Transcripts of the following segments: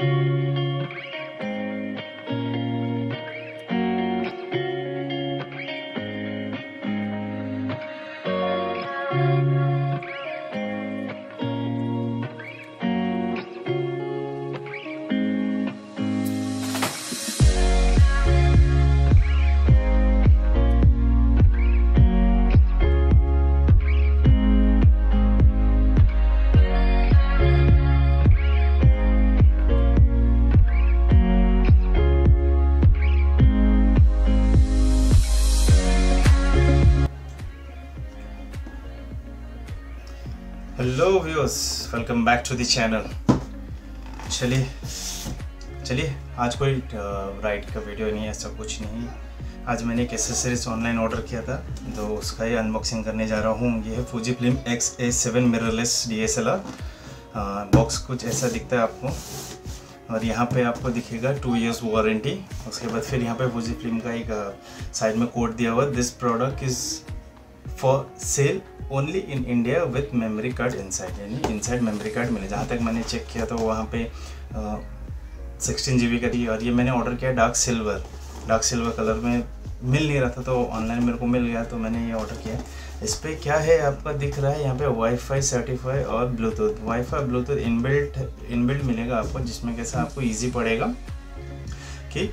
Música hello viewers welcome back to the channel चलिए चलिए, आज कोई राइड का वीडियो नहीं है, ऐसा कुछ नहीं। आज मैंने एक एसेसरीज ऑनलाइन ऑर्डर किया था तो उसका ही अनबॉक्सिंग करने जा रहा हूँ। ये है Fujifilm X A seven mirrorless D S L R box कुछ ऐसा दिखता है आपको। और यहाँ पे आपको दिखेगा टू इयर्स वारंटी उसके बाद फिर यहाँ पे फूजी फ़िल्म का एक साइड में कोड दिया हुआ this product is for sale only in India with memory card inside यानी इनसाइड मेमोरी कार्ड मिले। जहाँ तक मैंने चेक किया तो वहाँ पे सिक्सटीन जी का थी और ये मैंने ऑर्डर किया dark silver dark silver colour में मिल नहीं रहा था तो ऑनलाइन मेरे को मिल गया तो मैंने ये ऑर्डर किया। इस पर क्या है, आपका दिख रहा है, यहाँ पे वाईफाई सर्टिफाई और Bluetooth WiFi Bluetooth inbuilt inbuilt मिलेगा आपको, जिसमें कैसा आपको ईजी पड़ेगा कि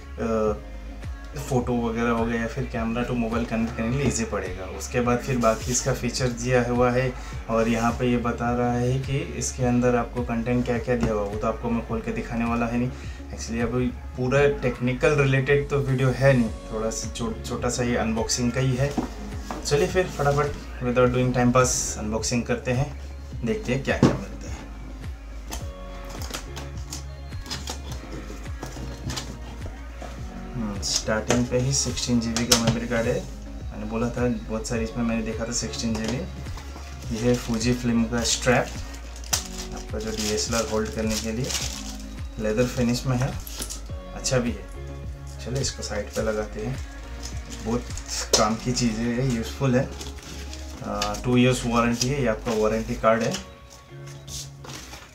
फ़ोटो वगैरह हो गया या फिर कैमरा टू मोबाइल कनेक्ट करने के लिए ईजी पड़ेगा। उसके बाद फिर बाकी इसका फीचर दिया हुआ है और यहाँ पे ये बता रहा है कि इसके अंदर आपको कंटेंट क्या क्या दिया हुआ वो तो आपको मैं खोल के दिखाने वाला है नहीं। एक्चुअली अभी पूरा टेक्निकल रिलेटेड तो वीडियो है नहीं थोड़ा सा छो, छोटा सा ये अनबॉक्सिंग का ही है। चलिए फिर फटाफट without doing time pass unboxing करते हैं देखते हैं क्या क्या स्टार्टिंग पे ही सिक्सटीन जीबी का मेमोरी कार्ड है। मैंने बोला था, बहुत सारी इसमें मैंने देखा था सिक्सटीन जीबी ये है फूजी फ़िल्म का स्ट्रैप आपका जो डी होल्ड करने के लिए। लेदर फिनिश में है। अच्छा भी है। चलो इसको साइड पे लगाते हैं। बहुत काम की चीज़ें है यूज़फुल है। टू इयर्स वारंटी है, ये आपका वारंटी कार्ड है।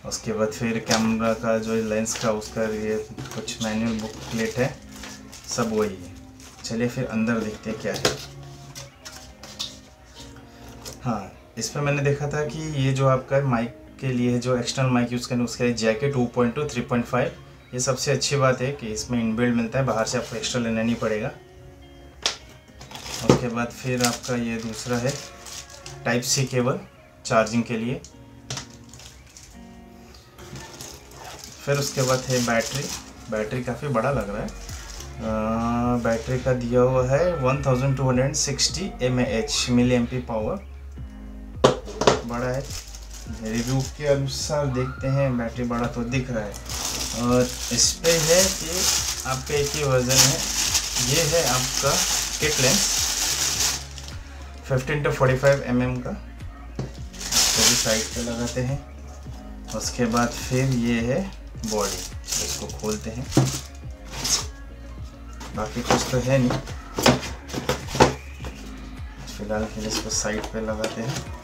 उसके बाद फिर कैमरा का जो लेंस का, उसका ये कुछ मैनुअल बुक प्लेट है। सब वही है। चलिए फिर अंदर देखते हैं क्या है। हाँ इस पर मैंने देखा था कि ये जो आपका माइक के लिए जो एक्सटर्नल माइक यूज़ करें उसके लिए जैके two point two three point five ये सबसे अच्छी बात है कि इसमें इनबिल्ड मिलता है, बाहर से आपको एक्स्ट्रा लेना नहीं पड़ेगा। उसके बाद फिर आपका ये दूसरा है टाइप सी केबल चार्जिंग के लिए। फिर उसके बाद है बैटरी बैटरी काफ़ी बड़ा लग रहा है। बैटरी का दिया हुआ है 1260 thousand M H milli M power बड़ा है। रिव्यू के अनुसार देखते हैं, बैटरी बड़ा तो दिख रहा है। और इस पर है कि आपका एक ही वर्जन है। ये है आपका kit lens 15 to 45 M mm का। तो साइड पे लगाते हैं। उसके बाद फिर ये है बॉडी इसको खोलते हैं। बाकी कुछ तो है नहीं। फ़िलहाल फिर इसको साइड पे लगाते हैं।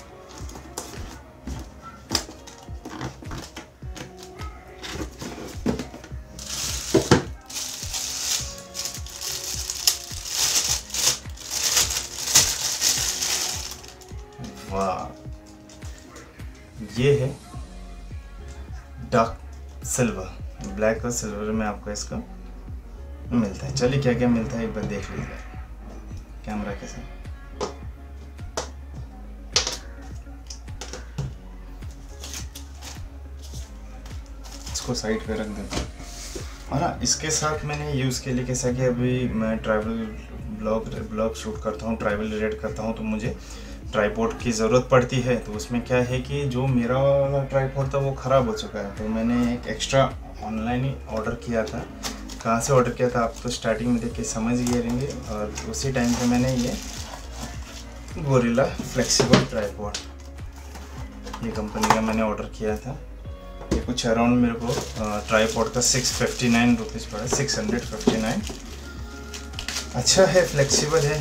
ये है डार्क सिल्वर ब्लैक और सिल्वर में आपको इसका मिलता है। चलिए क्या क्या मिलता है एक बार देख लीजिए। कैमरा के साथ। इसको साइड पे रख देता हूँ। और हाँ इसके साथ मैंने यूज़ के लिए, कैसा कि अभी मैं ट्रैवल ब्लॉग ब्लॉग शूट करता हूँ ट्रैवल रिलेट करता हूँ तो मुझे ट्राईपोर्ट की ज़रूरत पड़ती है। तो उसमें क्या है कि जो मेरा वाला ट्राईपोर्ट था, वो ख़राब हो चुका है। तो मैंने एक एक्स्ट्रा ऑनलाइन ही ऑर्डर किया था। कहाँ से ऑर्डर किया था आप तो स्टार्टिंग में देख के समझ गए रहेंगे और उसी टाइम पे मैंने ये गोरिल्ला फ्लेक्सिबल ट्राईपोर्ड ये कंपनी का मैंने ऑर्डर किया था। ये कुछ अराउंड मेरे को ट्राईपोर्ड का सिक्स फिफ्टी नाइन रुपीज़ पड़ा सिक्स हंड्रेड फिफ्टी नाइन अच्छा है फ्लेक्सिबल है।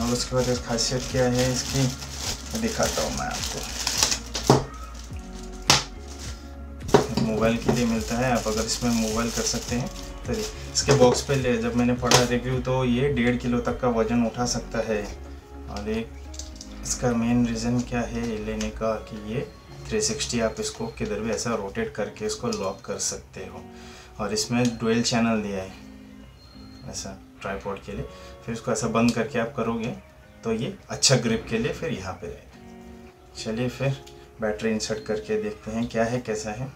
और उसके बाद खासियत क्या है इसकी दिखाता हूँ मैं आपको। मोबाइल के लिए मिलता है, आप अगर इसमें मोबाइल कर सकते हैं। तो इसके बॉक्स पे ले, जब मैंने पढ़ा रिव्यू तो ये डेढ़ किलो तक का वज़न उठा सकता है। और एक इसका मेन रीज़न क्या है लेने का कि ये 360 आप इसको किधर भी ऐसा रोटेट करके इसको लॉक कर सकते हो। और इसमें डुअल चैनल दिया है, ऐसा ट्राईपोर्ड के लिए। फिर इसको ऐसा बंद करके आप करोगे तो ये अच्छा ग्रिप के लिए फिर यहाँ पे रहेगा चलिए फिर बैटरी इंसर्ट करके देखते हैं क्या है, कैसा है।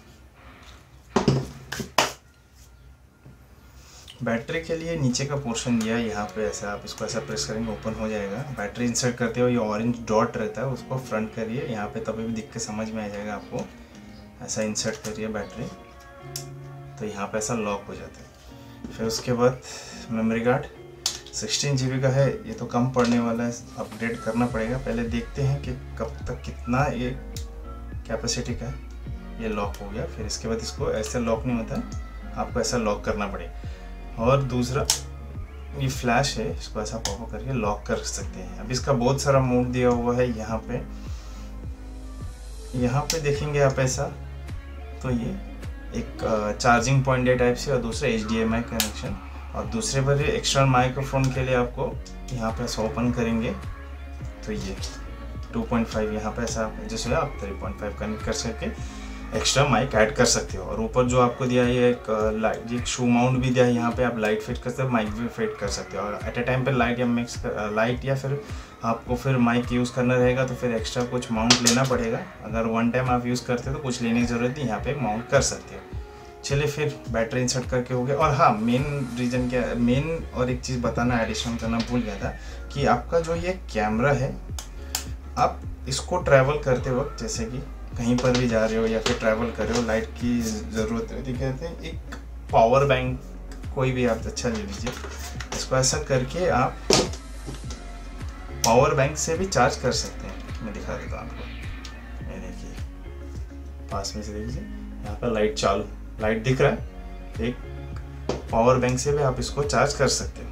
बैटरी के लिए नीचे का पोर्शन दिया है, यहाँ पे ऐसा आप इसको ऐसा प्रेस करेंगे, ओपन हो जाएगा। बैटरी इंसर्ट करते हो ये ऑरेंज डॉट रहता है, उसको फ्रंट करिए। यहाँ पे तभी भी दिख के समझ में आ जाएगा आपको। ऐसा इंसर्ट करिए बैटरी। तो यहाँ पे ऐसा लॉक हो जाता है। फिर उसके बाद मेमोरी कार्ड सिक्सटीन जी का है, ये तो कम पड़ने वाला है अपडेट करना पड़ेगा। पहले देखते हैं कि कब तक कितना ये कैपेसिटी का ये लॉक हो गया। फिर इसके बाद इसको ऐसे लॉक नहीं होता, आपको ऐसा लॉक करना पड़ेगा। और दूसरा, ये फ्लैश है, इसको ऐसा पॉप करके लॉक कर सकते हैं। अब इसका बहुत सारा मोड दिया हुआ है यहाँ पे। यहाँ पे देखेंगे आप ऐसा तो ये एक चार्जिंग पॉइंट है टाइप से और दूसरा HDMI कनेक्शन और दूसरे पर एक्सटर्नल माइक्रोफोन के लिए आपको यहाँ पे ऐसा ओपन करेंगे। तो ये 2.5 पॉइंट फाइव यहाँ पे ऐसा, जैसे आप 3.5 कनेक्ट कर सके। एक्स्ट्रा माइक ऐड कर सकते हो। और ऊपर जो आपको दिया है एक लाइट एक शू माउंट भी दिया है, यहाँ पे आप लाइट फिट कर सकते हो माइक भी फिट कर सकते हो। और एट ए टाइम पे लाइट या मिक्स कर लाइट या फिर आपको फिर माइक यूज़ करना रहेगा तो फिर एक्स्ट्रा कुछ माउंट लेना पड़ेगा। अगर वन टाइम आप यूज़ करते हो तो कुछ लेने की ज़रूरत नहीं, यहाँ पे माउंट कर सकते हो। चलिए फिर बैटरी इंसर्ट करके हो गया। और हाँ मेन रीज़न क्या मेन और एक चीज़ बताना एडिशन करना भूल गया था कि आपका जो ये कैमरा है, आप इसको ट्रैवल करते वक्त, जैसे कि कहीं पर भी जा रहे हो या फिर ट्रैवल कर रहे हो लाइट की ज़रूरत है कहते हैं, एक पावर बैंक कोई भी आप अच्छा ले लीजिए, इसको ऐसा करके आप पावर बैंक से भी चार्ज कर सकते हैं। मैं दिखा देता हूँ आपको। ये देखिए, पास में से देखिए, यहाँ पर लाइट चालू लाइट दिख रहा है। एक पावर बैंक से भी आप इसको चार्ज कर सकते हो।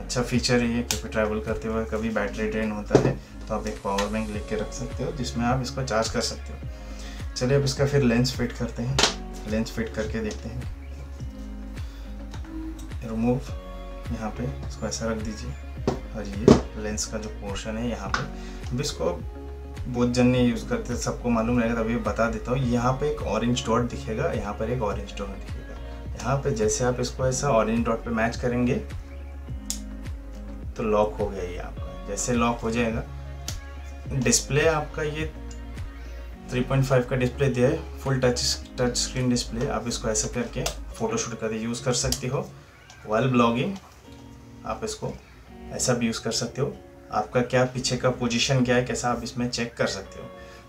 अच्छा फीचर है ये, क्योंकि ट्रैवल करते हुए कभी बैटरी ड्रेन होता है तो आप एक पावर बैंक लेके रख सकते हो, जिसमें आप इसको चार्ज कर सकते हो। चलिए अब इसका फिर लेंस फिट करते हैं। लेंस फिट करके देखते हैं। रिमूव यहाँ पे इसको ऐसा रख दीजिए। और ये लेंस का जो पोर्शन है यहाँ पे। अब इसको बहुत जन नहीं यूज़ करते, सबको मालूम रहेगा, तभी बता देता हूँ। यहाँ पे एक ऑरेंज डॉट दिखेगा, यहाँ पर एक ऑरेंज डॉट दिखेगा। यहाँ पे जैसे आप इसको ऐसा ऑरेंज डॉट पे मैच करेंगे तो लॉक हो गया ये आपका। जैसे लॉक हो जाएगा डिस्प्ले आपका ये 3.5 का डिस्प्ले दिया है full touch touch screen display आप इसको ऐसा करके फ़ोटोशूट करके यूज़ कर सकते हो। वेल ब्लॉगिंग आप इसको ऐसा भी यूज़ कर सकते हो। आपका क्या पीछे का पोजीशन क्या है, कैसा आप इसमें चेक कर सकते हो।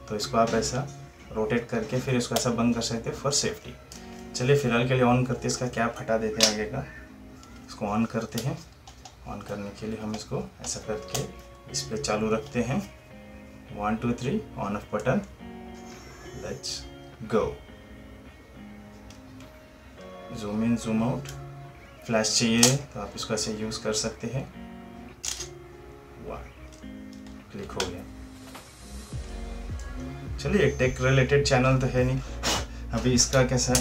तो इसको आप ऐसा रोटेट करके फिर इसको ऐसा बंद कर सकते हो फॉर सेफ्टी चलिए फ़िलहाल के लिए ऑन करते हैं, इसका कैप हटा देते हैं आगे का। इसको ऑन करते हैं। ऑन करने के लिए हम इसको ऐसा करके इस पर चालू रखते हैं। One two three on off button let's go zoom in zoom out flash चाहिए तो आप इसको ऐसे यूज़ कर सकते हैं. क्लिक हो गया. चलिए टेक रिलेटेड चैनल तो है नहीं. अभी इसका कैसा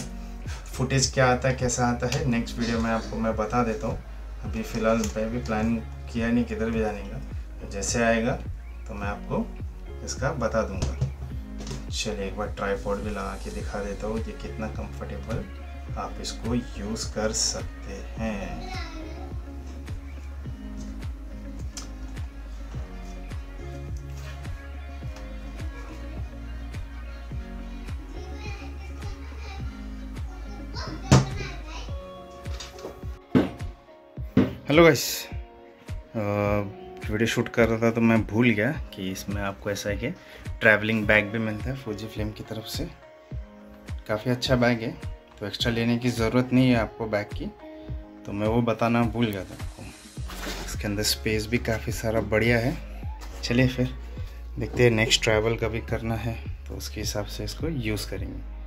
फुटेज क्या आता है, कैसा आता है नेक्स्ट वीडियो में आपको मैं बता देता हूँ. अभी फ़िलहाल मैं भी प्लान किया नहीं, किधर भी जाने का. जैसे आएगा तो मैं आपको इसका बता दूँगा। चलिए एक बार ट्राईपॉड भी लगा के दिखा देता हूँ ये कितना कंफर्टेबल आप इसको यूज़ कर सकते हैं। हेलो गाइस वीडियो शूट कर रहा था तो मैं भूल गया कि इसमें आपको ऐसा है कि ट्रैवलिंग बैग भी मिलता है फौजी फ़िल्म की तरफ़ से। काफ़ी अच्छा बैग है तो एक्स्ट्रा लेने की ज़रूरत नहीं है आपको बैग की। तो मैं वो बताना भूल गया था आपको। इसके अंदर स्पेस भी काफ़ी सारा बढ़िया है। चलिए फिर देखते हैं नेक्स्ट ट्रैवल कभी करना है तो उसके हिसाब से इसको यूज़ करेंगे।